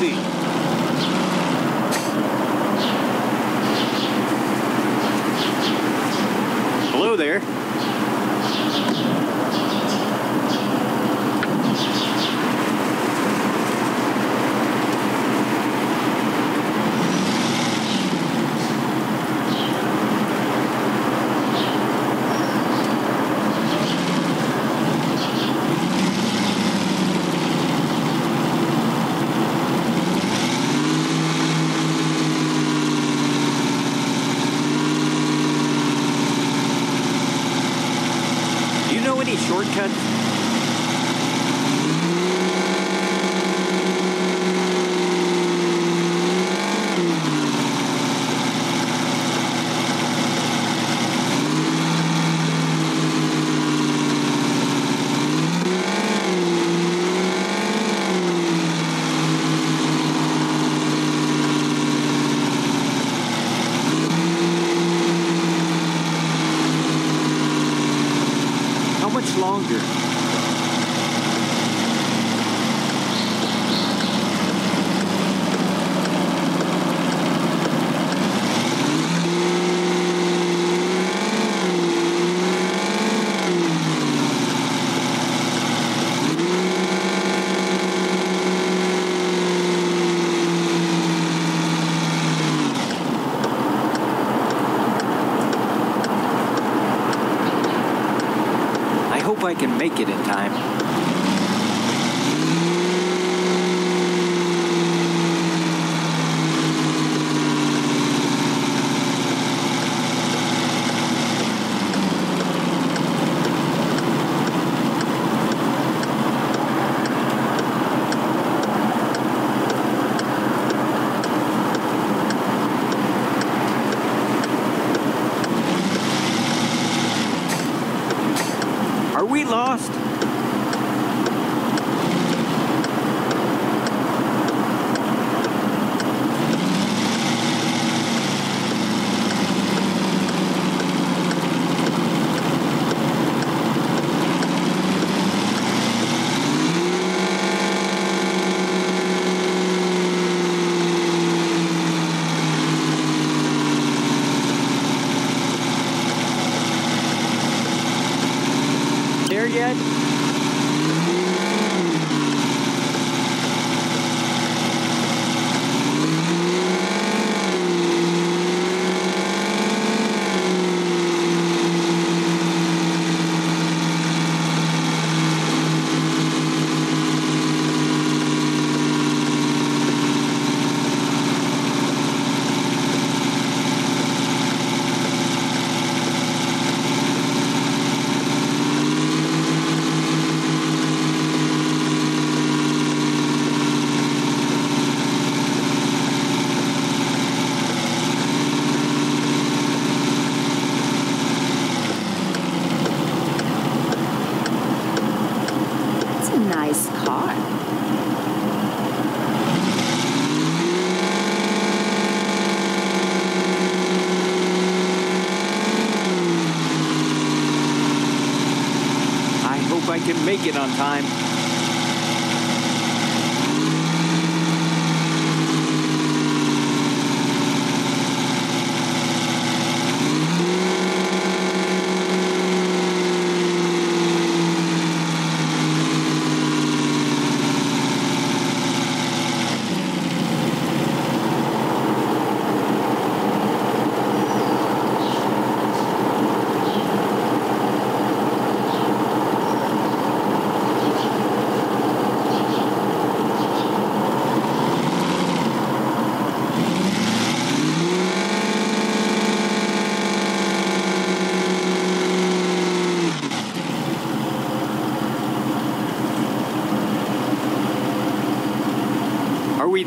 taxi. Hello there. Do you know any shortcuts? Longer? Make it in time. Are we lost? There yet? Make it on time.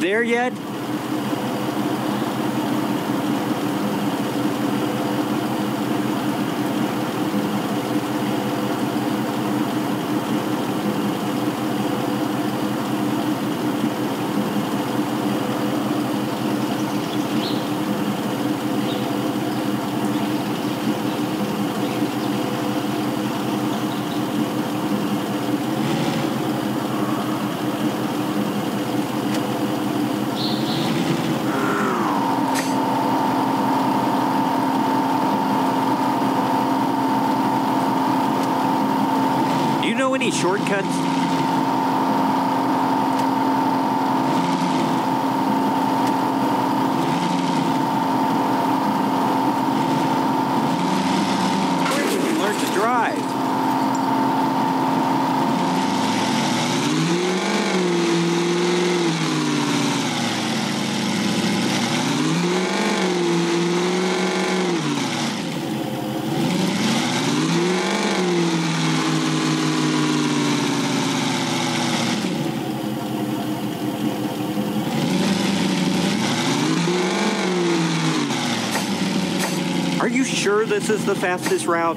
There yet? any shortcuts? Are you sure this is the fastest route?